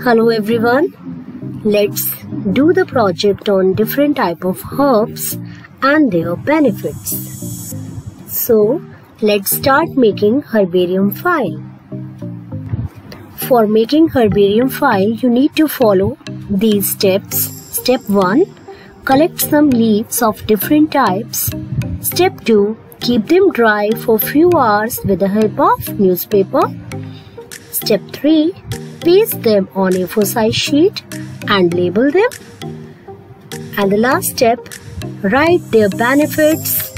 Hello everyone. Let's do the project on different type of herbs and their benefits. So, let's start making herbarium file. For making herbarium file, you need to follow these steps. Step 1. Collect some leaves of different types. Step 2. Keep them dry for few hours with the help of newspaper. Step 3 paste them on a 4 size sheet and label them. And the last step, write their benefits